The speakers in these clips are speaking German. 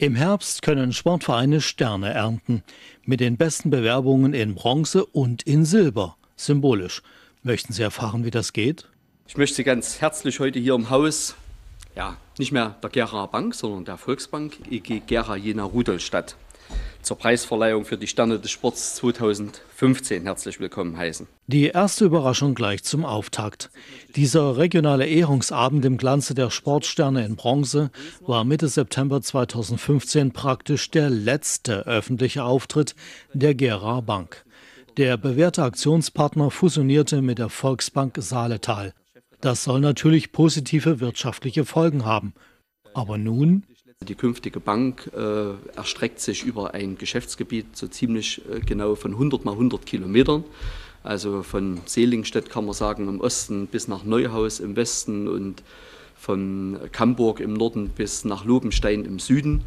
Im Herbst können Sportvereine Sterne ernten. Mit den besten Bewerbungen in Bronze und in Silber. Symbolisch. Möchten Sie erfahren, wie das geht? Ich möchte Sie ganz herzlich heute hier im Haus, ja, nicht mehr der Gera Bank, sondern der Volksbank EG Gera Jena Rudolstadt zur Preisverleihung für die Sterne des Sports 2015 herzlich willkommen heißen. Die erste Überraschung gleich zum Auftakt. Dieser regionale Ehrungsabend im Glanze der Sportsterne in Bronze war Mitte September 2015 praktisch der letzte öffentliche Auftritt der Gera Bank. Der bewährte Aktionspartner fusionierte mit der Volksbank Saaletal. Das soll natürlich positive wirtschaftliche Folgen haben. Aber nun die künftige Bank äh, erstreckt sich über ein Geschäftsgebiet so ziemlich äh, genau von 100 mal 100 Kilometern. Also von Selingstedt kann man sagen im Osten bis nach Neuhaus im Westen und von Camburg im Norden bis nach Lobenstein im Süden.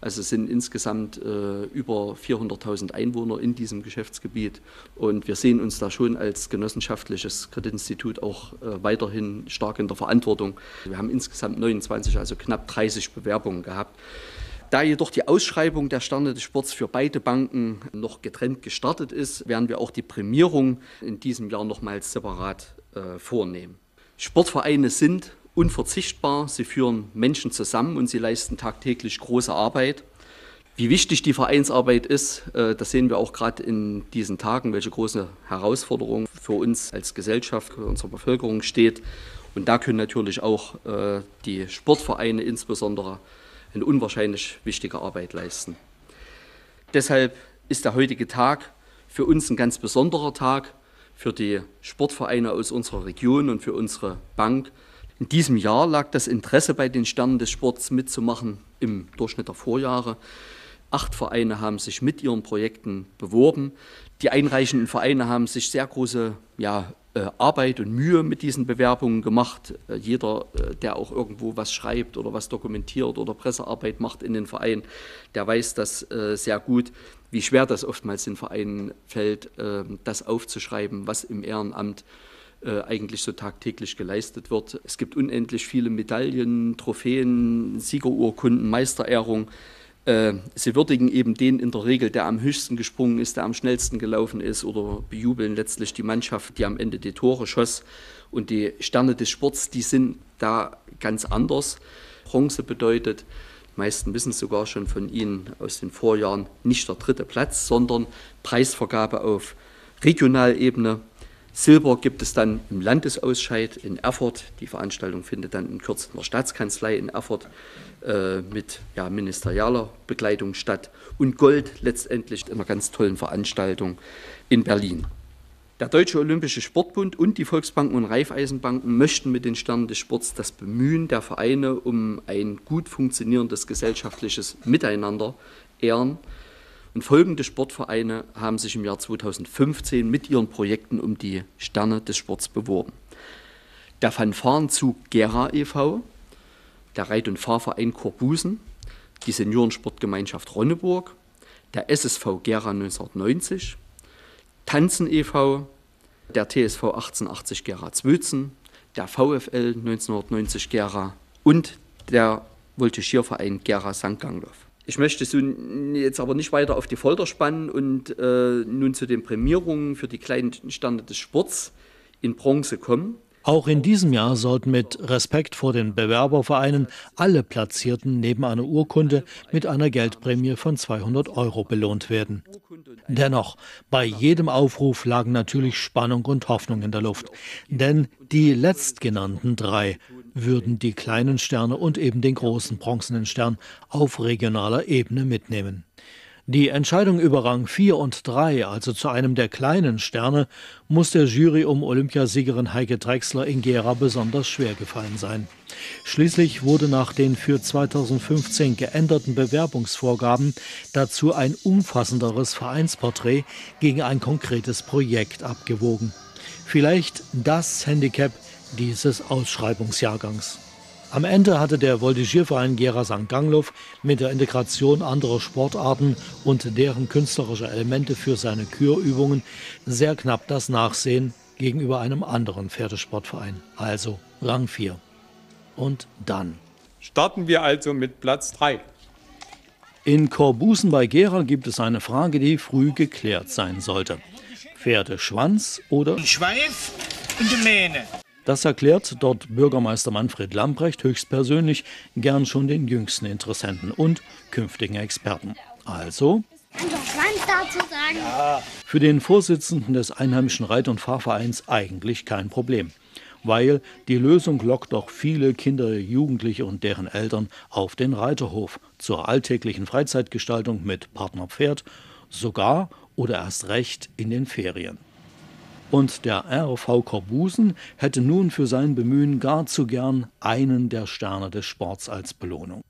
Also es sind insgesamt äh, über 400.000 Einwohner in diesem Geschäftsgebiet. Und wir sehen uns da schon als genossenschaftliches Kreditinstitut auch äh, weiterhin stark in der Verantwortung. Wir haben insgesamt 29, also knapp 30 Bewerbungen gehabt. Da jedoch die Ausschreibung der Sterne des Sports für beide Banken noch getrennt gestartet ist, werden wir auch die Prämierung in diesem Jahr nochmals separat äh, vornehmen. Sportvereine sind unverzichtbar. Sie führen Menschen zusammen und sie leisten tagtäglich große Arbeit. Wie wichtig die Vereinsarbeit ist, äh, das sehen wir auch gerade in diesen Tagen, welche große Herausforderung für uns als Gesellschaft, für unsere Bevölkerung steht. Und da können natürlich auch äh, die Sportvereine insbesondere eine unwahrscheinlich wichtige Arbeit leisten. Deshalb ist der heutige Tag für uns ein ganz besonderer Tag, für die Sportvereine aus unserer Region und für unsere Bank, in diesem Jahr lag das Interesse bei den Sternen des Sports mitzumachen im Durchschnitt der Vorjahre. Acht Vereine haben sich mit ihren Projekten beworben. Die einreichenden Vereine haben sich sehr große ja, äh, Arbeit und Mühe mit diesen Bewerbungen gemacht. Äh, jeder, äh, der auch irgendwo was schreibt oder was dokumentiert oder Pressearbeit macht in den Vereinen, der weiß das sehr gut, wie schwer das oftmals in Vereinen fällt, das aufzuschreiben, was im Ehrenamt äh, eigentlich so tagtäglich geleistet wird. Es gibt unendlich viele Medaillen, Trophäen, Siegerurkunden, Meisterehrungen. Äh, sie würdigen eben den in der Regel, der am höchsten gesprungen ist, der am schnellsten gelaufen ist oder bejubeln letztlich die Mannschaft, die am Ende die Tore schoss. Und die Sterne des Sports, die sind da ganz anders. Bronze bedeutet, die meisten wissen sogar schon von Ihnen aus den Vorjahren, nicht der dritte Platz, sondern Preisvergabe auf Regionalebene. Silber gibt es dann im Landesausscheid in Erfurt. Die Veranstaltung findet dann in Kürze in der Staatskanzlei in Erfurt äh, mit ja, ministerialer Begleitung statt. Und Gold letztendlich in einer ganz tollen Veranstaltung in Berlin. Der Deutsche Olympische Sportbund und die Volksbanken und Raiffeisenbanken möchten mit den Sternen des Sports das Bemühen der Vereine um ein gut funktionierendes gesellschaftliches Miteinander ehren. Und folgende Sportvereine haben sich im Jahr 2015 mit ihren Projekten um die Sterne des Sports beworben. Der Fanfarenzug Gera e.V., der Reit- und Fahrverein Korbusen, die Seniorensportgemeinschaft Ronneburg, der SSV Gera 1990, Tanzen e.V., der TSV 1880 Gera Zwötzen, der VfL 1990 Gera und der Voltigierverein Gera St. Gangloff. Ich möchte so jetzt aber nicht weiter auf die Folter spannen und äh, nun zu den Prämierungen für die kleinen Sterne des Sports in Bronze kommen. Auch in diesem Jahr sollten mit Respekt vor den Bewerbervereinen alle Platzierten neben einer Urkunde mit einer Geldprämie von 200 Euro belohnt werden. Dennoch, bei jedem Aufruf lagen natürlich Spannung und Hoffnung in der Luft. Denn die letztgenannten drei würden die kleinen Sterne und eben den großen bronzenen Stern auf regionaler Ebene mitnehmen. Die Entscheidung über Rang 4 und 3, also zu einem der kleinen Sterne, muss der Jury um Olympiasiegerin Heike Drechsler in Gera besonders schwer gefallen sein. Schließlich wurde nach den für 2015 geänderten Bewerbungsvorgaben dazu ein umfassenderes Vereinsporträt gegen ein konkretes Projekt abgewogen. Vielleicht das Handicap dieses Ausschreibungsjahrgangs. Am Ende hatte der Voltigierverein Gera St. Gangloff mit der Integration anderer Sportarten und deren künstlerischer Elemente für seine Kürübungen sehr knapp das Nachsehen gegenüber einem anderen Pferdesportverein, also Rang 4. Und dann. Starten wir also mit Platz 3. In Korbusen bei Gera gibt es eine Frage, die früh geklärt sein sollte. Pferdeschwanz oder Schweif und die Mähne. Das erklärt dort Bürgermeister Manfred Lamprecht höchstpersönlich gern schon den jüngsten Interessenten und künftigen Experten. Also für den Vorsitzenden des Einheimischen Reit- und Fahrvereins eigentlich kein Problem, weil die Lösung lockt doch viele Kinder, Jugendliche und deren Eltern auf den Reiterhof zur alltäglichen Freizeitgestaltung mit Partnerpferd, sogar oder erst recht in den Ferien. Und der RV Korbusen hätte nun für sein Bemühen gar zu gern einen der Sterne des Sports als Belohnung.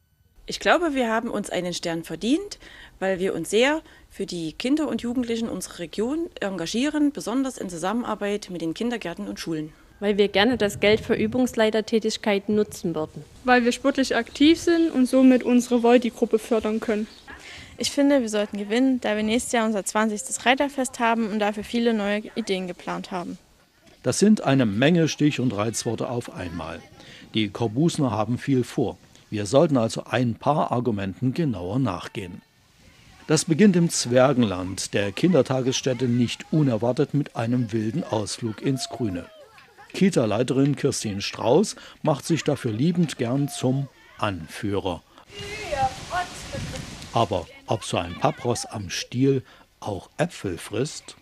Ich glaube, wir haben uns einen Stern verdient, weil wir uns sehr für die Kinder und Jugendlichen unserer Region engagieren, besonders in Zusammenarbeit mit den Kindergärten und Schulen. Weil wir gerne das Geld für Übungsleitertätigkeiten nutzen würden. Weil wir sportlich aktiv sind und somit unsere Volti-Gruppe fördern können. Ich finde, wir sollten gewinnen, da wir nächstes Jahr unser 20. Reiterfest haben und dafür viele neue Ideen geplant haben. Das sind eine Menge Stich- und Reizworte auf einmal. Die Korbusner haben viel vor. Wir sollten also ein paar Argumenten genauer nachgehen. Das beginnt im Zwergenland, der Kindertagesstätte nicht unerwartet mit einem wilden Ausflug ins Grüne. Kita-Leiterin Kirstin Strauß macht sich dafür liebend gern zum Anführer. Aber ob so ein Papros am Stiel auch Äpfel frisst,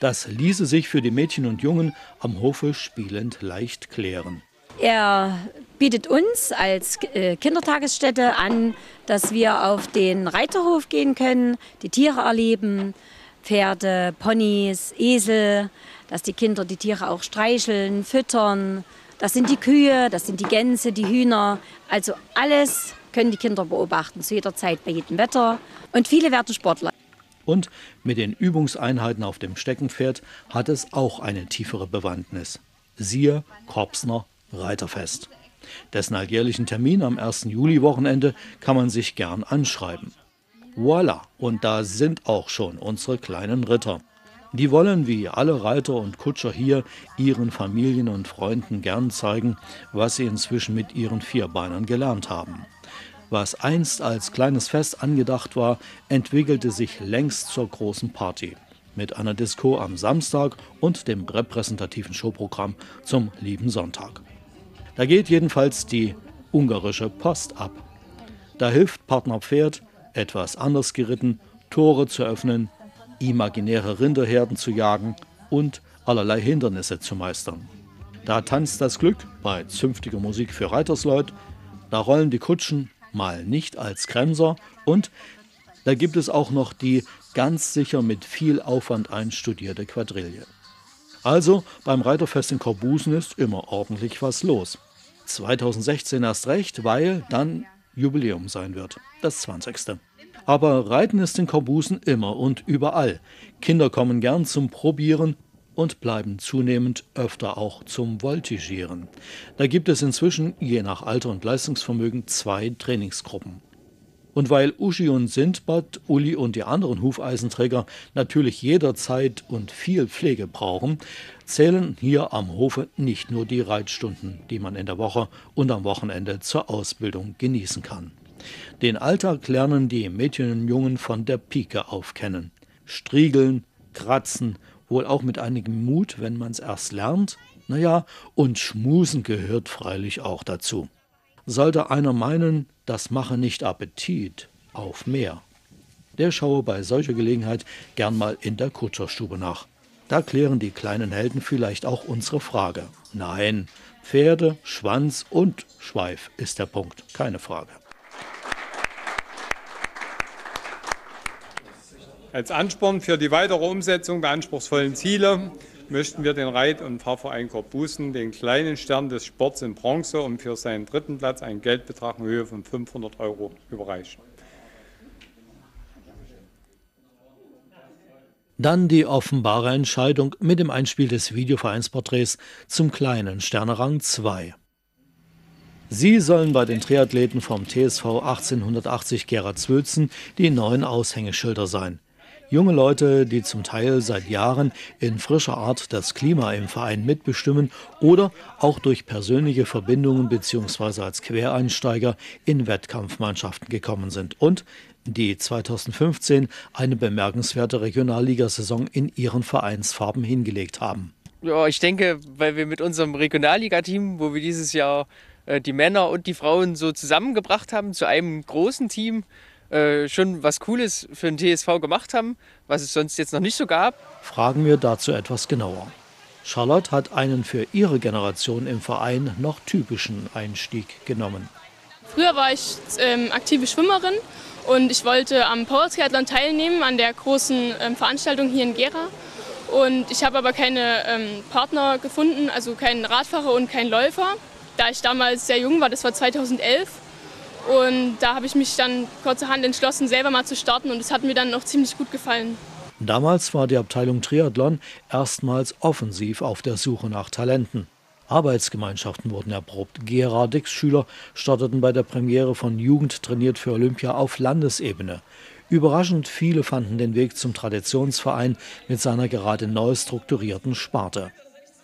das ließe sich für die Mädchen und Jungen am Hofe spielend leicht klären. Er bietet uns als äh, Kindertagesstätte an, dass wir auf den Reiterhof gehen können, die Tiere erleben, Pferde, Ponys, Esel, dass die Kinder die Tiere auch streicheln, füttern. Das sind die Kühe, das sind die Gänse, die Hühner. Also alles können die Kinder beobachten, zu jeder Zeit, bei jedem Wetter. Und viele werden Sportler. Und mit den Übungseinheiten auf dem Steckenpferd hat es auch eine tiefere Bewandtnis. Siehe Korpsner Reiterfest. Dessen alljährlichen Termin am 1. Juli-Wochenende kann man sich gern anschreiben. Voila, und da sind auch schon unsere kleinen Ritter. Die wollen wie alle Reiter und Kutscher hier ihren Familien und Freunden gern zeigen, was sie inzwischen mit ihren Vierbeinern gelernt haben. Was einst als kleines Fest angedacht war, entwickelte sich längst zur großen Party. Mit einer Disco am Samstag und dem repräsentativen Showprogramm zum lieben Sonntag. Da geht jedenfalls die ungarische Post ab. Da hilft Partner Pferd, etwas anders geritten, Tore zu öffnen, imaginäre Rinderherden zu jagen und allerlei Hindernisse zu meistern. Da tanzt das Glück bei zünftiger Musik für Reitersleut, da rollen die Kutschen mal nicht als Kremser und da gibt es auch noch die ganz sicher mit viel Aufwand einstudierte Quadrille. Also beim Reiterfest in Korbusen ist immer ordentlich was los. 2016 erst recht, weil dann Jubiläum sein wird, das 20. Aber Reiten ist in Korbusen immer und überall. Kinder kommen gern zum Probieren und bleiben zunehmend öfter auch zum Voltigieren. Da gibt es inzwischen, je nach Alter und Leistungsvermögen, zwei Trainingsgruppen. Und weil Uschi und Sindbad, Uli und die anderen Hufeisenträger natürlich jederzeit und viel Pflege brauchen, zählen hier am Hofe nicht nur die Reitstunden, die man in der Woche und am Wochenende zur Ausbildung genießen kann. Den Alltag lernen die Mädchen und Jungen von der Pike auf kennen. Striegeln, kratzen, wohl auch mit einigem Mut, wenn man es erst lernt. Naja, und Schmusen gehört freilich auch dazu. Sollte einer meinen, das mache nicht Appetit auf mehr, der schaue bei solcher Gelegenheit gern mal in der Kutscherstube nach. Da klären die kleinen Helden vielleicht auch unsere Frage. Nein, Pferde, Schwanz und Schweif ist der Punkt, keine Frage. Als Ansporn für die weitere Umsetzung der anspruchsvollen Ziele möchten wir den Reit- und Fahrverein Korbusen den kleinen Stern des Sports in Bronze und für seinen dritten Platz einen Geldbetrag in Höhe von 500 Euro überreichen. Dann die offenbare Entscheidung mit dem Einspiel des Videvereinsporträts zum kleinen Sternerang 2. Sie sollen bei den Triathleten vom TSV 1880 Gerhard Zwölzen die neuen Aushängeschilder sein. Junge Leute, die zum Teil seit Jahren in frischer Art das Klima im Verein mitbestimmen oder auch durch persönliche Verbindungen bzw. als Quereinsteiger in Wettkampfmannschaften gekommen sind und die 2015 eine bemerkenswerte Regionalligasaison in ihren Vereinsfarben hingelegt haben. Ja, ich denke, weil wir mit unserem Regionalligateam, wo wir dieses Jahr äh, die Männer und die Frauen so zusammengebracht haben zu einem großen Team, äh, schon was Cooles für den TSV gemacht haben, was es sonst jetzt noch nicht so gab. Fragen wir dazu etwas genauer. Charlotte hat einen für ihre Generation im Verein noch typischen Einstieg genommen. Früher war ich ähm, aktive Schwimmerin und ich wollte am Power Triathlon teilnehmen, an der großen ähm, Veranstaltung hier in Gera. Und ich habe aber keine ähm, Partner gefunden, also keinen Radfahrer und keinen Läufer, da ich damals sehr jung war, das war 2011. Und da habe ich mich dann kurzerhand entschlossen, selber mal zu starten und es hat mir dann noch ziemlich gut gefallen. Damals war die Abteilung Triathlon erstmals offensiv auf der Suche nach Talenten. Arbeitsgemeinschaften wurden erprobt. Gera Dix-Schüler starteten bei der Premiere von Jugend trainiert für Olympia auf Landesebene. Überraschend viele fanden den Weg zum Traditionsverein mit seiner gerade neu strukturierten Sparte.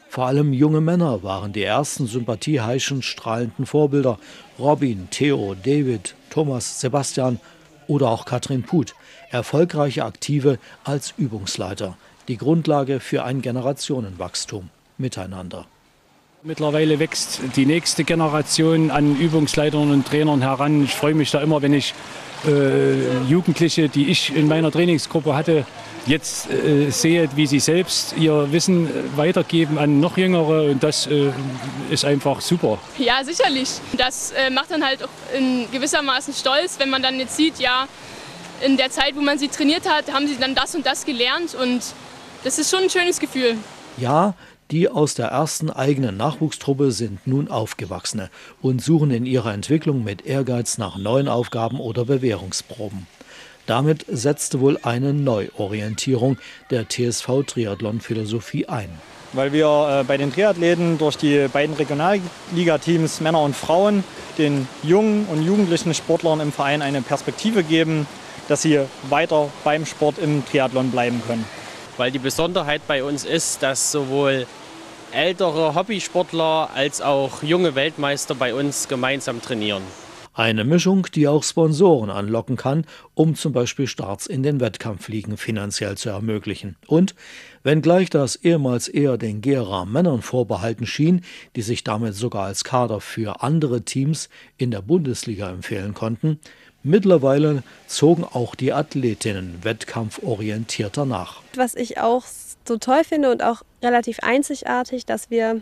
Vor allem junge Männer waren die ersten sympathieheischend strahlenden Vorbilder. Robin, Theo, David, Thomas, Sebastian oder auch Katrin Put, erfolgreiche Aktive als Übungsleiter. Die Grundlage für ein Generationenwachstum miteinander. Mittlerweile wächst die nächste Generation an Übungsleitern und Trainern heran. Ich freue mich da immer, wenn ich äh, Jugendliche, die ich in meiner Trainingsgruppe hatte, jetzt äh, sehe, wie sie selbst ihr Wissen weitergeben an noch Jüngere. Und das äh, ist einfach super. Ja, sicherlich. Das äh, macht dann halt auch in gewissermaßen stolz, wenn man dann jetzt sieht, ja, in der Zeit, wo man sie trainiert hat, haben sie dann das und das gelernt. Und das ist schon ein schönes Gefühl. Ja, die aus der ersten eigenen Nachwuchstruppe sind nun Aufgewachsene und suchen in ihrer Entwicklung mit Ehrgeiz nach neuen Aufgaben oder Bewährungsproben. Damit setzte wohl eine Neuorientierung der TSV Triathlon Philosophie ein. Weil wir äh, bei den Triathleten durch die beiden Regionalligateams Männer und Frauen den jungen und jugendlichen Sportlern im Verein eine Perspektive geben, dass sie weiter beim Sport im Triathlon bleiben können. Weil die Besonderheit bei uns ist, dass sowohl ältere Hobbysportler als auch junge Weltmeister bei uns gemeinsam trainieren. Eine Mischung, die auch Sponsoren anlocken kann, um zum Beispiel Starts in den Wettkampfligen finanziell zu ermöglichen. Und wenngleich das ehemals eher den Gera Männern vorbehalten schien, die sich damit sogar als Kader für andere Teams in der Bundesliga empfehlen konnten, mittlerweile zogen auch die Athletinnen wettkampforientierter nach. Was ich auch so toll finde und auch relativ einzigartig, dass wir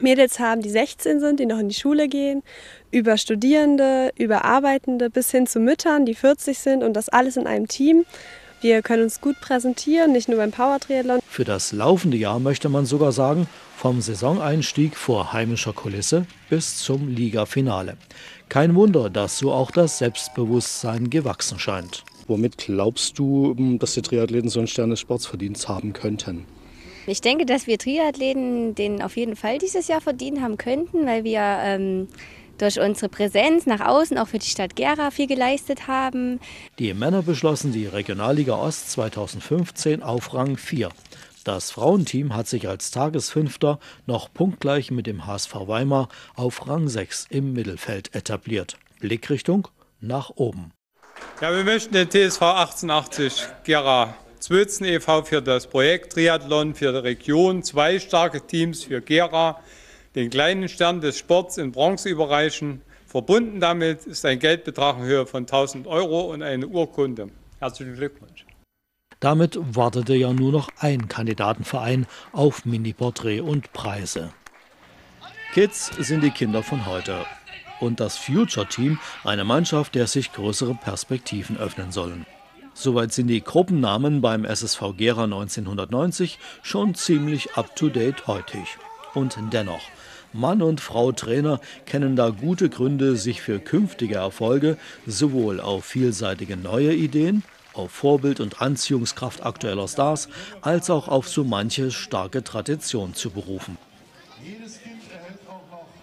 Mädels haben, die 16 sind, die noch in die Schule gehen, über Studierende, über Arbeitende bis hin zu Müttern, die 40 sind und das alles in einem Team. Wir können uns gut präsentieren, nicht nur beim Power Triathlon. Für das laufende Jahr möchte man sogar sagen, vom Saisoneinstieg vor heimischer Kulisse bis zum Ligafinale. Kein Wunder, dass so auch das Selbstbewusstsein gewachsen scheint. Womit glaubst du, dass die Triathleten so einen Stern des Sports verdient haben könnten? Ich denke, dass wir Triathleten den auf jeden Fall dieses Jahr verdient haben könnten, weil wir ähm, durch unsere Präsenz nach außen auch für die Stadt Gera viel geleistet haben. Die Männer beschlossen die Regionalliga Ost 2015 auf Rang 4. Das Frauenteam hat sich als Tagesfünfter noch punktgleich mit dem HSV Weimar auf Rang 6 im Mittelfeld etabliert. Blickrichtung nach oben. Ja, wir möchten den TSV 1880 Gera Zwölzen e.V. für das Projekt Triathlon für die Region, zwei starke Teams für Gera, den kleinen Stern des Sports in Bronze überreichen. Verbunden damit ist ein Geldbetrag in Höhe von 1000 Euro und eine Urkunde. Herzlichen Glückwunsch. Damit wartete ja nur noch ein Kandidatenverein auf Mini-Porträt und Preise. Kids sind die Kinder von heute und das Future Team eine Mannschaft, der sich größere Perspektiven öffnen sollen. Soweit sind die Gruppennamen beim SSV Gera 1990 schon ziemlich up-to-date heutig. Und dennoch, Mann und Frau Trainer kennen da gute Gründe, sich für künftige Erfolge sowohl auf vielseitige neue Ideen, auf Vorbild und Anziehungskraft aktueller Stars, als auch auf so manche starke Tradition zu berufen.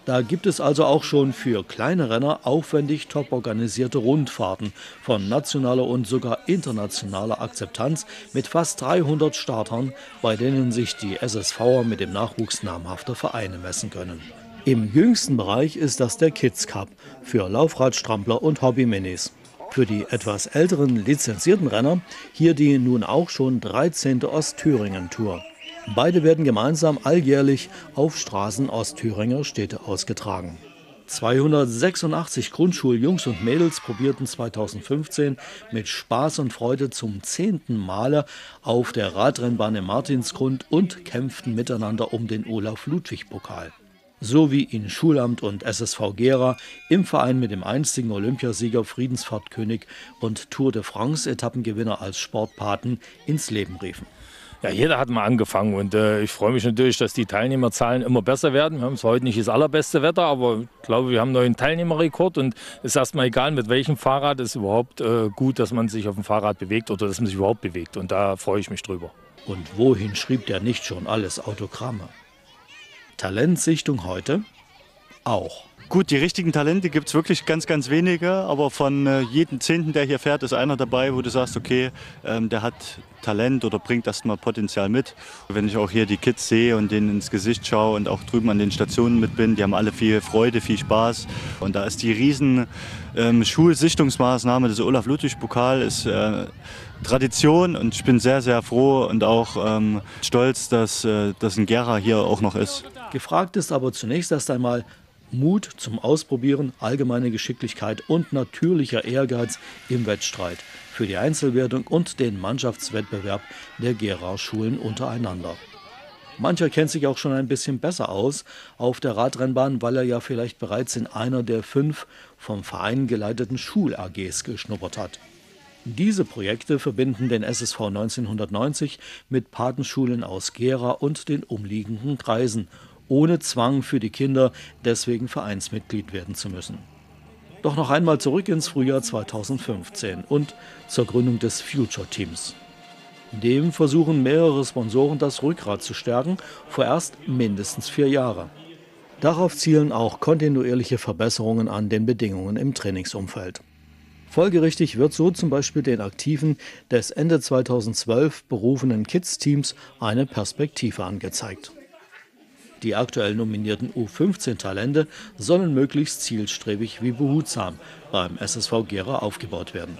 Da gibt es also auch schon für kleine Renner aufwendig top organisierte Rundfahrten von nationaler und sogar internationaler Akzeptanz mit fast 300 Startern, bei denen sich die SSVer mit dem Nachwuchs namhafter Vereine messen können. Im jüngsten Bereich ist das der Kids Cup für Laufradstrampler und Hobbyminis. Für die etwas älteren lizenzierten Renner hier die nun auch schon 13. Ostthüringen-Tour. Beide werden gemeinsam alljährlich auf Straßen Ostthüringer Städte ausgetragen. 286 Grundschuljungs und Mädels probierten 2015 mit Spaß und Freude zum zehnten Male auf der Radrennbahn im Martinsgrund und kämpften miteinander um den Olaf-Ludwig-Pokal. So wie ihn Schulamt und SSV Gera im Verein mit dem einstigen Olympiasieger, Friedensfahrtkönig und Tour de France-Etappengewinner als Sportpaten ins Leben riefen. Ja, jeder hat mal angefangen und äh, ich freue mich natürlich, dass die Teilnehmerzahlen immer besser werden. Wir haben zwar heute nicht das allerbeste Wetter, aber ich glaube, wir haben einen neuen Teilnehmerrekord und es ist erstmal egal, mit welchem Fahrrad es ist überhaupt äh, gut, dass man sich auf dem Fahrrad bewegt oder dass man sich überhaupt bewegt und da freue ich mich drüber. Und wohin schrieb der nicht schon alles Autogramme? Talentsichtung heute auch. Gut, die richtigen Talente gibt es wirklich ganz, ganz wenige, aber von äh, jedem Zehnten, der hier fährt, ist einer dabei, wo du sagst, okay, ähm, der hat Talent oder bringt erstmal Potenzial mit. Wenn ich auch hier die Kids sehe und denen ins Gesicht schaue und auch drüben an den Stationen mit bin, die haben alle viel Freude, viel Spaß. Und da ist die riesen ähm, Schulsichtungsmaßnahme des Olaf-Ludwig-Pokal ist äh, Tradition und ich bin sehr, sehr froh und auch ähm, stolz, dass, äh, dass ein Gera hier auch noch ist. Gefragt ist aber zunächst erst einmal, Mut zum Ausprobieren, allgemeine Geschicklichkeit und natürlicher Ehrgeiz im Wettstreit für die Einzelwertung und den Mannschaftswettbewerb der Gera-Schulen untereinander. Mancher kennt sich auch schon ein bisschen besser aus auf der Radrennbahn, weil er ja vielleicht bereits in einer der fünf vom Verein geleiteten Schul-AGs geschnuppert hat. Diese Projekte verbinden den SSV 1990 mit Patenschulen aus Gera und den umliegenden Kreisen ohne Zwang für die Kinder, deswegen Vereinsmitglied werden zu müssen. Doch noch einmal zurück ins Frühjahr 2015 und zur Gründung des Future Teams. Dem versuchen mehrere Sponsoren das Rückgrat zu stärken, vorerst mindestens vier Jahre. Darauf zielen auch kontinuierliche Verbesserungen an den Bedingungen im Trainingsumfeld. Folgerichtig wird so zum Beispiel den Aktiven des Ende 2012 berufenen Kids-Teams eine Perspektive angezeigt. Die aktuell nominierten U15-Talente sollen möglichst zielstrebig wie behutsam beim SSV Gera aufgebaut werden.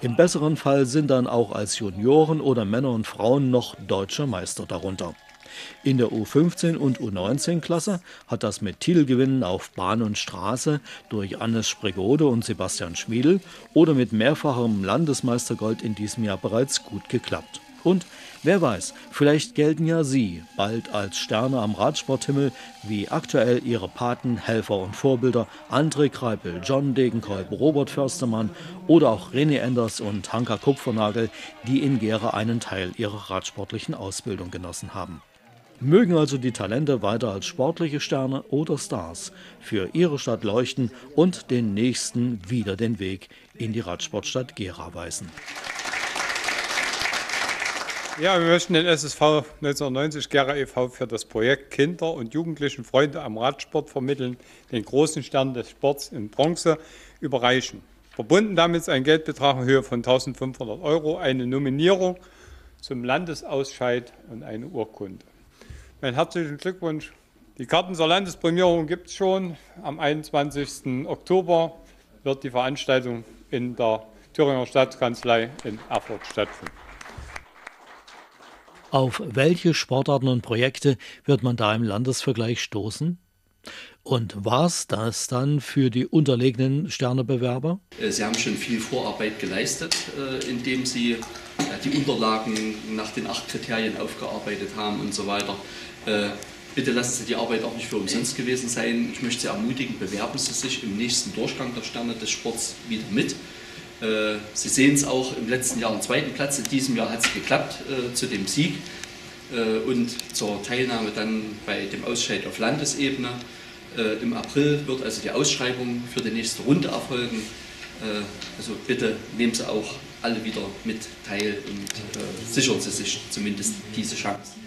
Im besseren Fall sind dann auch als Junioren oder Männer und Frauen noch deutsche Meister darunter. In der U15 und U19-Klasse hat das mit Titelgewinnen auf Bahn und Straße durch Annes Spregode und Sebastian Schmiedel oder mit mehrfachem Landesmeistergold in diesem Jahr bereits gut geklappt. Und wer weiß, vielleicht gelten ja Sie bald als Sterne am Radsporthimmel, wie aktuell Ihre Paten, Helfer und Vorbilder André Kreipel, John Degenkolb, Robert Förstermann oder auch René Enders und Hanka Kupfernagel, die in Gera einen Teil ihrer radsportlichen Ausbildung genossen haben. Mögen also die Talente weiter als sportliche Sterne oder Stars für ihre Stadt leuchten und den Nächsten wieder den Weg in die Radsportstadt Gera weisen. Ja, wir möchten den SSV 1990 Gera e.V. für das Projekt Kinder und Jugendlichen Freunde am Radsport vermitteln, den großen Stern des Sports in Bronze überreichen. Verbunden damit ist ein Geldbetrag in Höhe von 1500 Euro, eine Nominierung zum Landesausscheid und eine Urkunde. Mein herzlichen Glückwunsch. Die Karten zur Landesprämierung gibt es schon. Am 21. Oktober wird die Veranstaltung in der Thüringer Staatskanzlei in Erfurt stattfinden. Auf welche Sportarten und Projekte wird man da im Landesvergleich stoßen? Und war es das dann für die unterlegenen Sternebewerber? Äh, sie haben schon viel Vorarbeit geleistet, äh, indem Sie die Unterlagen nach den acht Kriterien aufgearbeitet haben und so weiter. Äh, bitte lassen Sie die Arbeit auch nicht für umsonst gewesen sein. Ich möchte Sie ermutigen, bewerben Sie sich im nächsten Durchgang der Sterne des Sports wieder mit. Äh, Sie sehen es auch im letzten Jahr am zweiten Platz. In diesem Jahr hat es geklappt äh, zu dem Sieg äh, und zur Teilnahme dann bei dem Ausscheid auf Landesebene. Im April wird also die Ausschreibung für die nächste Runde erfolgen. Also bitte nehmen Sie auch alle wieder mit teil und sichern Sie sich zumindest diese Chance.